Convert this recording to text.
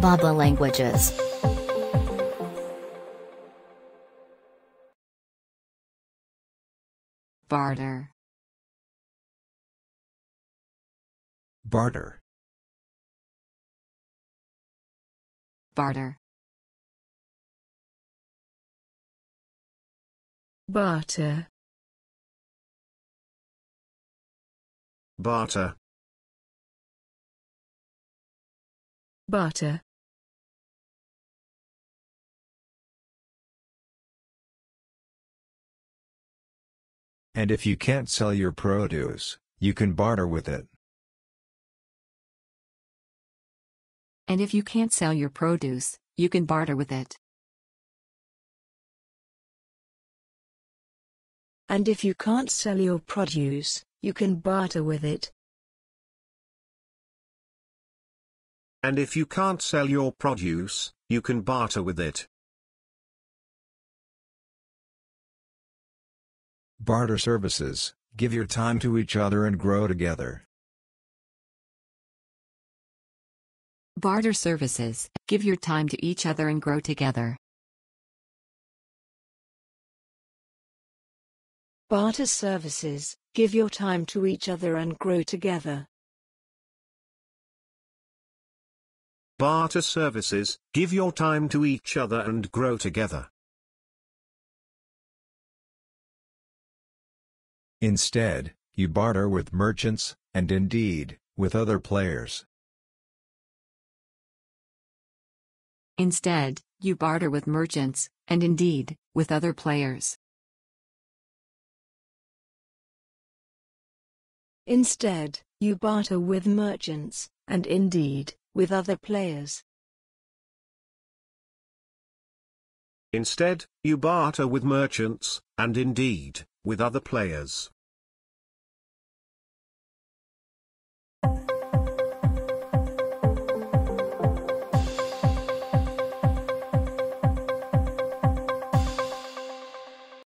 bab.la languages. barter. Barter. Barter. Barter. Barter. Barter And if you can't sell your produce, you can barter with it. And if you can't sell your produce, you can barter with it. And if you can't sell your produce, you can barter with it. And if you can't sell your produce, you can barter with it. Barter services, give your time to each other and grow together. Barter services, give your time to each other and grow together. Barter services, give your time to each other and grow together. Barter services, give your time to each other and grow together. Instead, you barter with merchants, and indeed, with other players. Instead, you barter with merchants, and indeed, with other players. Instead, you barter with merchants, and indeed, with other players. Instead, you barter with merchants, and indeed, with other players.